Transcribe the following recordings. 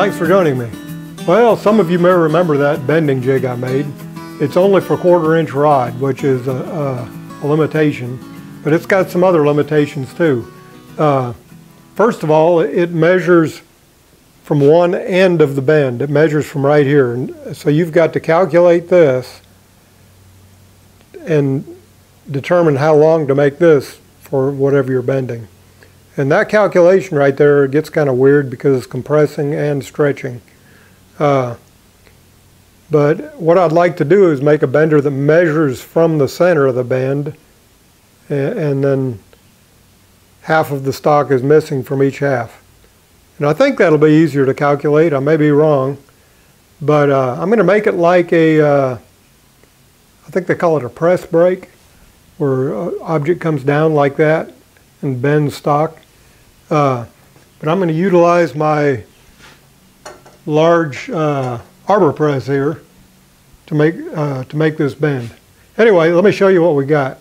thanks for joining me. Well, some of you may remember that bending jig I made. It's only for quarter inch rod, which is a, a, a limitation, but it's got some other limitations too. Uh, first of all, it measures from one end of the bend. It measures from right here. And so you've got to calculate this and determine how long to make this for whatever you're bending. And that calculation right there gets kind of weird because it's compressing and stretching. Uh, but what I'd like to do is make a bender that measures from the center of the bend and, and then half of the stock is missing from each half. And I think that'll be easier to calculate. I may be wrong, but uh, I'm going to make it like a, uh, I think they call it a press brake, where an object comes down like that and bends stock. Uh, but I'm going to utilize my large uh, arbor press here to make, uh, to make this bend. Anyway, let me show you what we got.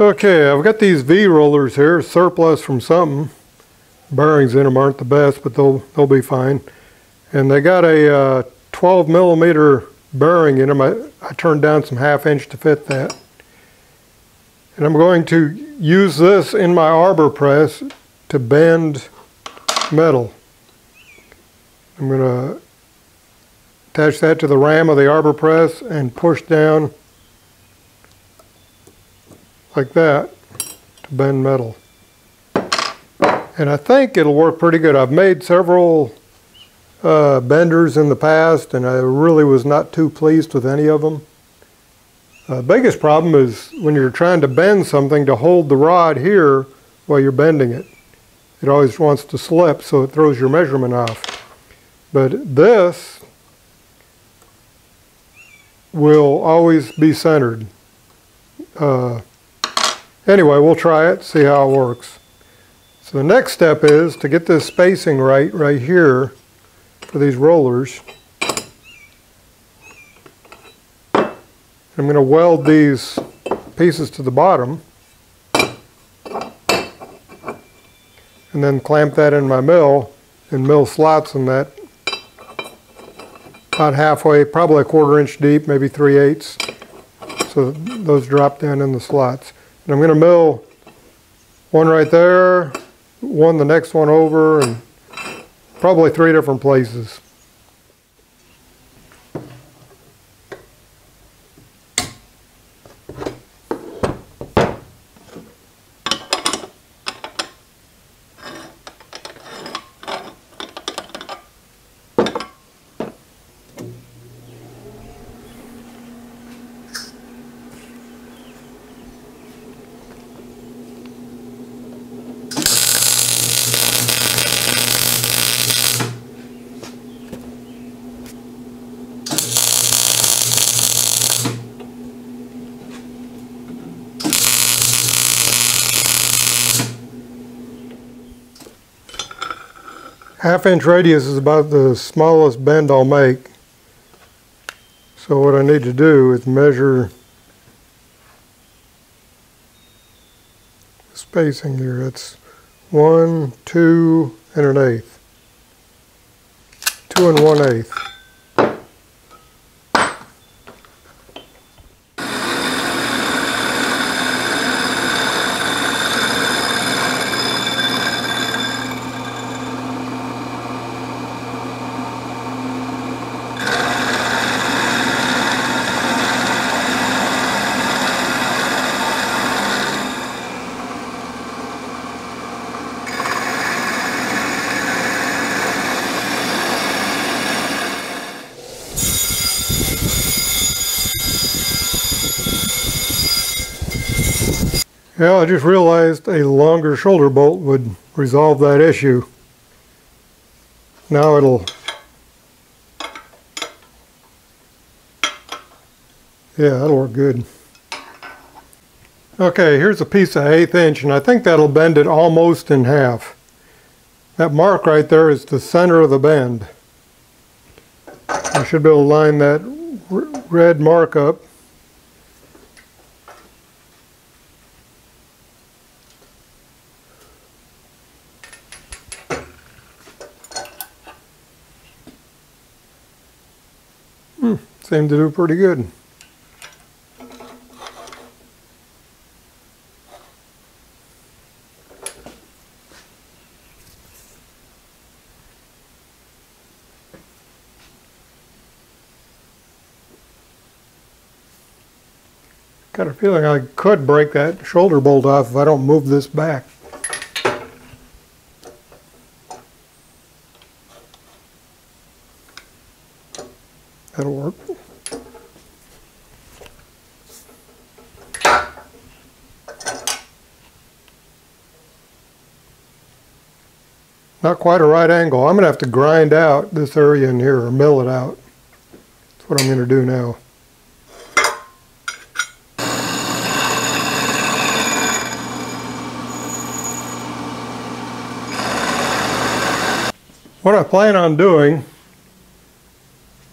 Okay, I've got these V rollers here, surplus from something. Bearings in them aren't the best, but they'll they'll be fine. And they got a uh, 12 millimeter bearing in them. I, I turned down some half inch to fit that. And I'm going to use this in my arbor press to bend metal. I'm going to attach that to the ram of the arbor press and push down like that to bend metal. And I think it'll work pretty good. I've made several uh, benders in the past and I really was not too pleased with any of them. Uh, biggest problem is when you're trying to bend something to hold the rod here while you're bending it. It always wants to slip so it throws your measurement off. But this will always be centered. Uh, Anyway, we'll try it, see how it works. So the next step is to get this spacing right, right here for these rollers. I'm going to weld these pieces to the bottom and then clamp that in my mill and mill slots in that about halfway, probably a quarter inch deep, maybe three eighths. So those drop down in the slots. And I'm going to mill one right there, one the next one over, and probably three different places. Half inch radius is about the smallest bend I'll make. So what I need to do is measure the spacing here. It's one, two, and an eighth. Two and one eighth. Yeah, I just realized a longer shoulder bolt would resolve that issue. Now it'll Yeah, that'll work good. Okay, here's a piece of eighth inch, and I think that'll bend it almost in half. That mark right there is the center of the bend. I should be able to line that red mark up. Hmm, seemed to do pretty good. Got a feeling I could break that shoulder bolt off if I don't move this back. That'll work. Not quite a right angle. I'm going to have to grind out this area in here or mill it out. That's what I'm going to do now. What I plan on doing,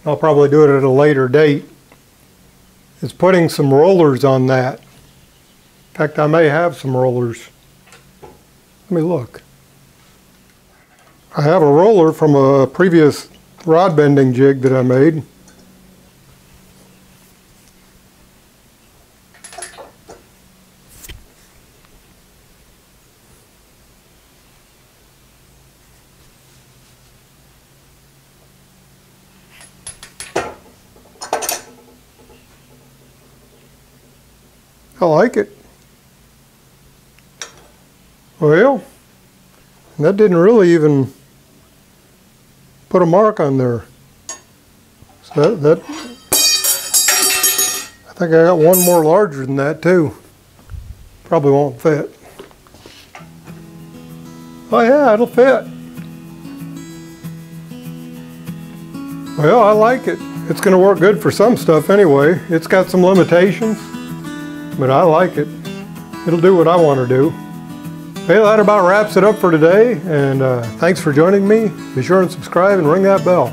I'll probably do it at a later date, is putting some rollers on that. In fact, I may have some rollers. Let me look. I have a roller from a previous rod bending jig that I made. I like it. Well, that didn't really even put a mark on there. So that, that, I think I got one more larger than that too. Probably won't fit. Oh yeah, it'll fit. Well, I like it. It's going to work good for some stuff anyway. It's got some limitations but I like it. It'll do what I want to do. Well, that about wraps it up for today, and uh, thanks for joining me. Be sure and subscribe and ring that bell.